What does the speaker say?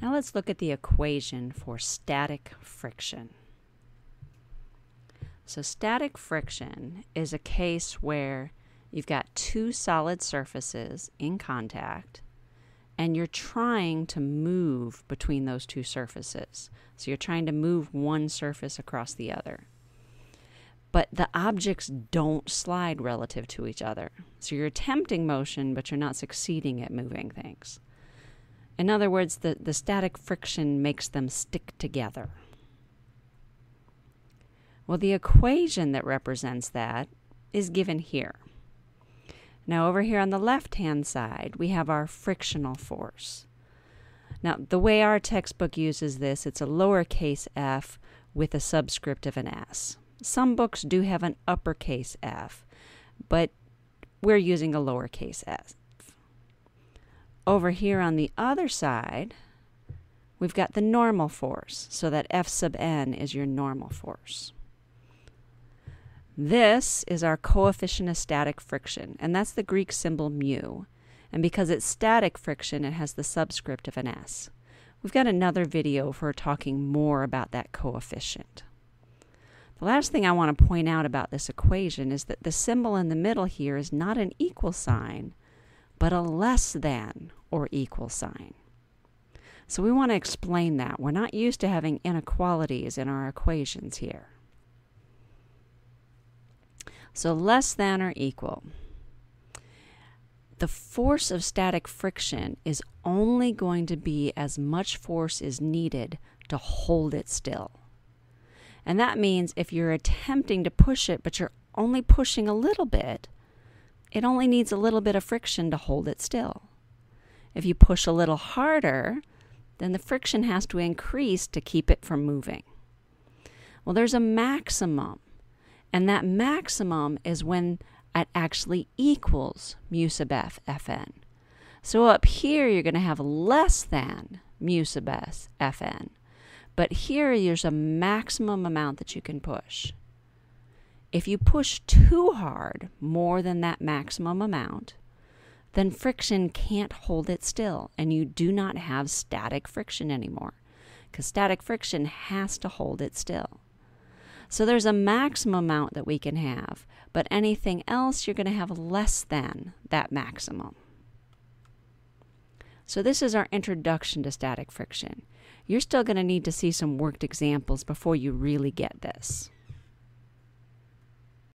Now let's look at the equation for static friction. So static friction is a case where you've got two solid surfaces in contact and you're trying to move between those two surfaces. So you're trying to move one surface across the other. But the objects don't slide relative to each other. So you're attempting motion, but you're not succeeding at moving things. In other words, the, the static friction makes them stick together. Well, the equation that represents that is given here. Now, over here on the left hand side, we have our frictional force. Now, the way our textbook uses this, it's a lowercase f with a subscript of an s. Some books do have an uppercase f, but we're using a lowercase s. Over here on the other side, we've got the normal force, so that F sub n is your normal force. This is our coefficient of static friction, and that's the Greek symbol mu. And because it's static friction, it has the subscript of an S. We've got another video for talking more about that coefficient. The last thing I want to point out about this equation is that the symbol in the middle here is not an equal sign, but a less than or equal sign. So we want to explain that. We're not used to having inequalities in our equations here. So less than or equal. The force of static friction is only going to be as much force is needed to hold it still. And that means if you're attempting to push it, but you're only pushing a little bit, it only needs a little bit of friction to hold it still. If you push a little harder, then the friction has to increase to keep it from moving. Well, there's a maximum, and that maximum is when it actually equals mu sub s fn. So up here, you're going to have less than mu sub s fn. But here, there's a maximum amount that you can push. If you push too hard, more than that maximum amount, then friction can't hold it still, and you do not have static friction anymore, because static friction has to hold it still. So there's a maximum amount that we can have, but anything else you're going to have less than that maximum. So this is our introduction to static friction. You're still going to need to see some worked examples before you really get this.